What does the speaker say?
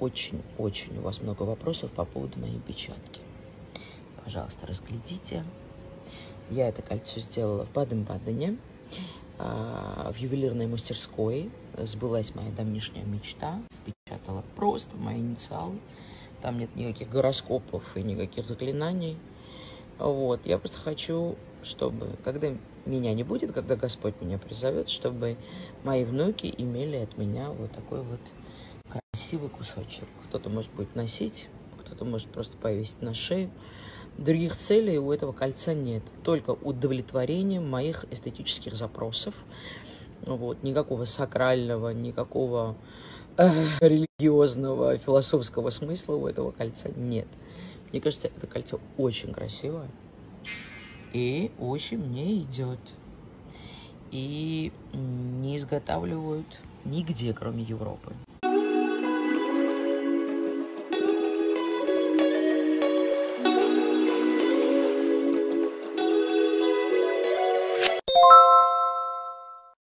очень-очень у вас много вопросов по поводу моей печатки. Пожалуйста, разглядите. Я это кольцо сделала в Баден-Бадене, а, в ювелирной мастерской. Сбылась моя давнишняя мечта. Впечатала просто мои инициалы. Там нет никаких гороскопов и никаких заклинаний. Вот, я просто хочу, чтобы, когда меня не будет, когда Господь меня призовет, чтобы мои внуки имели от меня вот такой вот красивый кусочек. Кто-то может будет носить, кто-то может просто повесить на шею. Других целей у этого кольца нет. Только удовлетворение моих эстетических запросов. Вот, никакого сакрального, никакого э, религиозного, философского смысла у этого кольца нет. Мне кажется, это кольцо очень красивое и очень мне идет. И не изготавливают нигде, кроме Европы.